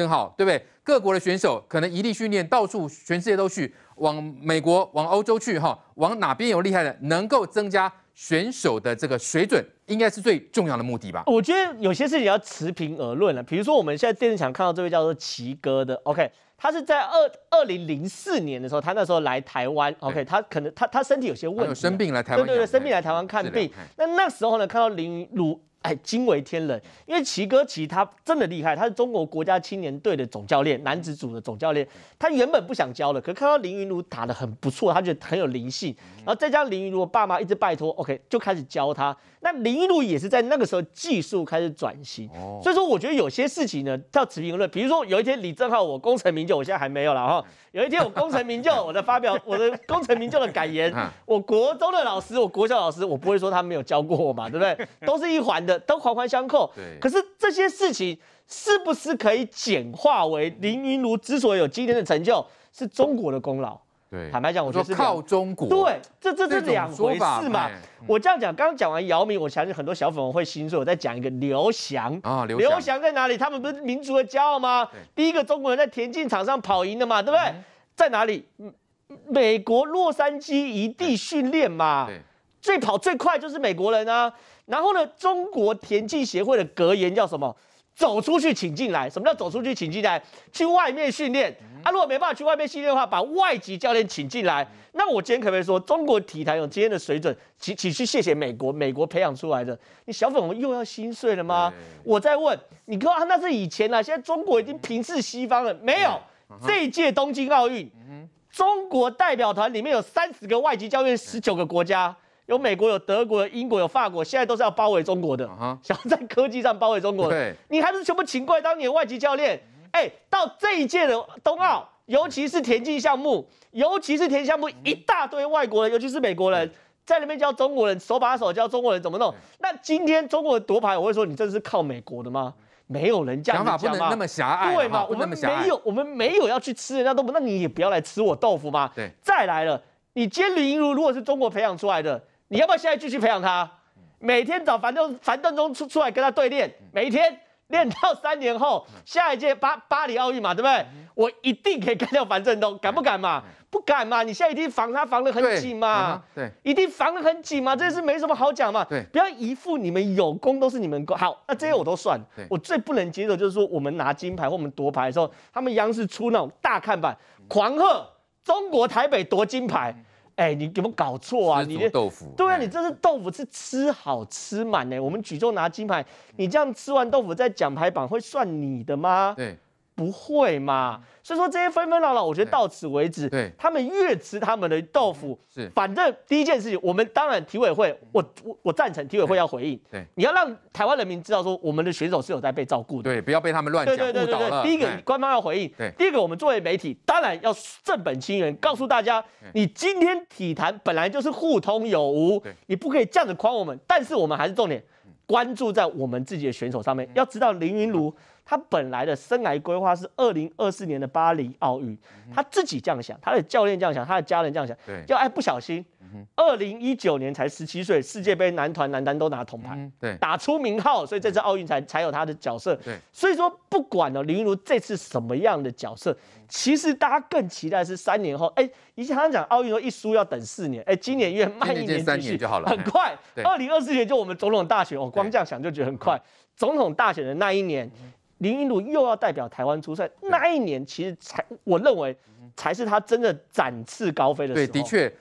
真好，对不对？各国的选手可能一力训练，到处全世界都去，往美国、往欧洲去，哈，往哪边有厉害的，能够增加选手的这个水准，应该是最重要的目的吧？我觉得有些事情要持平而论了。比如说，我们现在电视墙看到这位叫做奇哥的，OK，他是在二二零零四年的时候，他那时候来台湾，OK，他可能他他身体有些问题，生病来台湾，对对对，生病来台湾看病。那那时候呢，看到林如。哎，惊为天人，因为奇哥其实他真的厉害，他是中国国家青年队的总教练，男子组的总教练。他原本不想教的，可看到林云儒打得很不错，他觉得很有灵性，然后再加上林云如爸妈一直拜托，OK，就开始教他。那林云如也是在那个时候技术开始转型，所以说我觉得有些事情呢要持平论。比如说有一天李正浩我功成名就，我现在还没有了哈。有一天我功成名就，我的发表我的功成名就的感言，我国中的老师，我国小老师，我不会说他没有教过我嘛，对不对？都是一环的，都环环相扣。对。可是这些事情是不是可以简化为林云如之所以有今天的成就，是中国的功劳？对，坦白讲，我觉得是靠中国。对，这这这两回事嘛。我这样讲，刚刚讲完姚明，我相信很多小粉红会心碎。我再讲一个刘翔啊，刘翔在哪里？他们不是民族的骄傲吗？第一个中国人在田径场上跑赢的嘛，对不对？在哪里？美国洛杉矶一地训练嘛。对，最跑最快就是美国人啊。然后呢，中国田径协会的格言叫什么？走出去，请进来。什么叫走出去，请进来？去外面训练啊！如果没办法去外面训练的话，把外籍教练请进来。那我今天可不可以说，中国体坛有今天的水准，请请去谢谢美国，美国培养出来的？你小粉红又要心碎了吗？我在问，你看那是以前啊，现在中国已经平视西方了。没有，这一届东京奥运，中国代表团里面有三十个外籍教练，十九个国家。有美国，有德国，有英国，有法国，现在都是要包围中国的，想要在科技上包围中国。对，你还是全部请过来当年外籍教练。哎，到这一届的冬奥，尤其是田径项目，尤其是田径项目，一大堆外国人，尤其是美国人，在那边教中国人手把手教中国人怎么弄。那今天中国夺牌，我会说你这是靠美国的吗？没有人这样讲法不能那么狭隘，对吗？我们没有，我们没有要去吃人家豆腐，那你也不要来吃我豆腐吗？对，再来了，你今天林如如果是中国培养出来的。你要不要现在继续培养他？每天找樊登樊振中出出来跟他对练，每一天练到三年后，下一届巴巴黎奥运嘛，对不对？我一定可以干掉樊振东，敢不敢嘛？不敢嘛？你现在一定防他防得很紧嘛？对，一定防得很紧嘛？这是没什么好讲嘛？对，不要一副你们有功都是你们功。好，那这些我都算。我最不能接受就是说，我们拿金牌或我们夺牌的时候，他们央视出那种大看板，狂贺中国台北夺金牌。哎，你有没有搞错啊？你豆腐，对啊，你这是豆腐是吃好吃满呢。我们举重拿金牌，你这样吃完豆腐在奖牌榜会算你的吗？对。不会嘛？所以说这些纷纷扰扰，我觉得到此为止。对，他们越吃他们的豆腐，是。反正第一件事情，我们当然体委会，我我我赞成体委会要回应。对，你要让台湾人民知道说，我们的选手是有在被照顾的。对，不要被他们乱讲误导了。第一个，官方要回应。对。第二个，我们作为媒体，当然要正本清源，告诉大家，你今天体坛本来就是互通有无，你不可以这样子诓我们。但是我们还是重点关注在我们自己的选手上面，要知道林云如。他本来的生涯规划是二零二四年的巴黎奥运，他自己这样想，他的教练这样想，他的家人这样想，对，就哎不小心，二零一九年才十七岁，世界杯男团男单都拿铜牌，对，打出名号，所以这次奥运才才有他的角色，对，所以说不管呢林云如这次什么样的角色，其实大家更期待是三年后，哎，以前常常讲奥运说一输要等四年，哎，今年越慢一年三年就好了，很快，二零二四年就我们总统大选，我光这样想就觉得很快，总统大选的那一年。林云儒又要代表台湾出赛，那一年其实才我认为才是他真的展翅高飞的时候。对，的确。